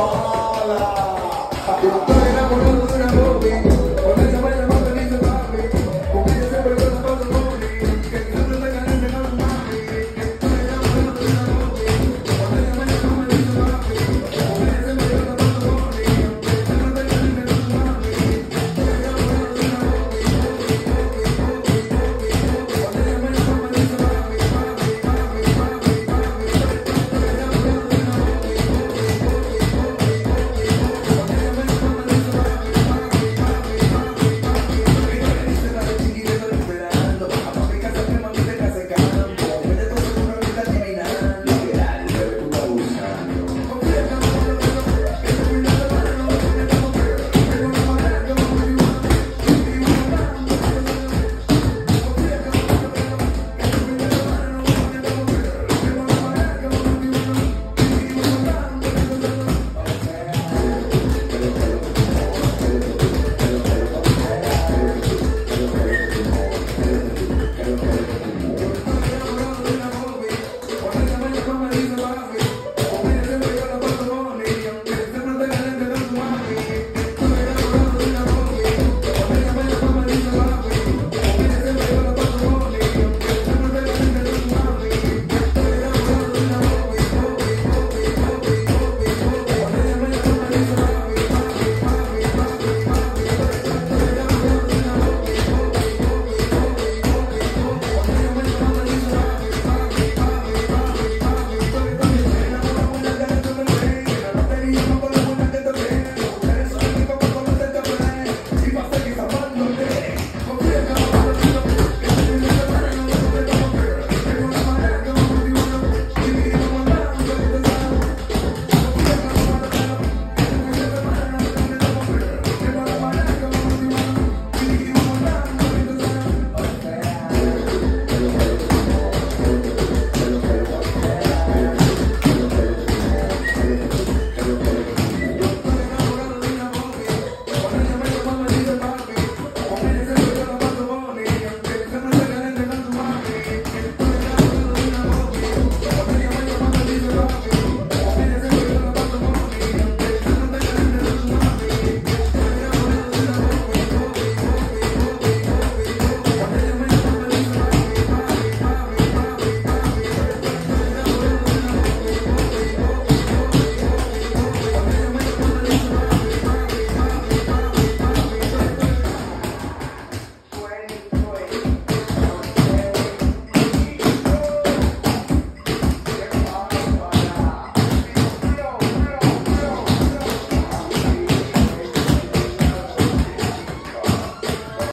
Valhalla. Okay.